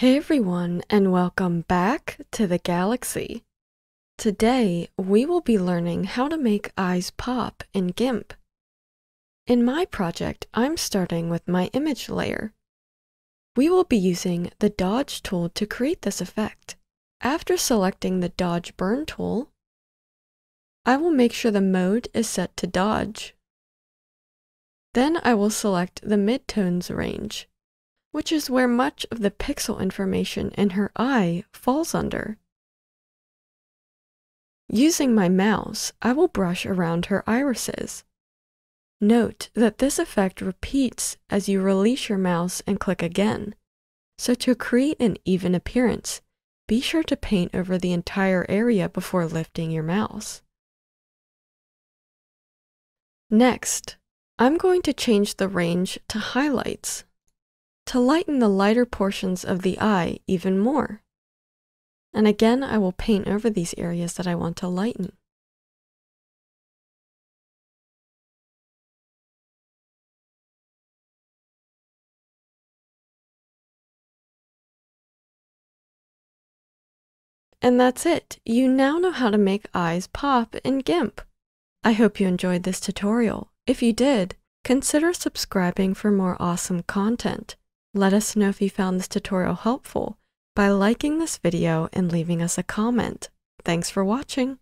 Hey everyone, and welcome back to the galaxy. Today, we will be learning how to make eyes pop in GIMP. In my project, I'm starting with my image layer. We will be using the Dodge tool to create this effect. After selecting the Dodge Burn tool, I will make sure the mode is set to Dodge. Then I will select the midtones range which is where much of the pixel information in her eye falls under. Using my mouse, I will brush around her irises. Note that this effect repeats as you release your mouse and click again. So to create an even appearance, be sure to paint over the entire area before lifting your mouse. Next, I'm going to change the range to highlights to lighten the lighter portions of the eye even more. And again, I will paint over these areas that I want to lighten. And that's it. You now know how to make eyes pop in GIMP. I hope you enjoyed this tutorial. If you did, consider subscribing for more awesome content. Let us know if you found this tutorial helpful by liking this video and leaving us a comment. Thanks for watching.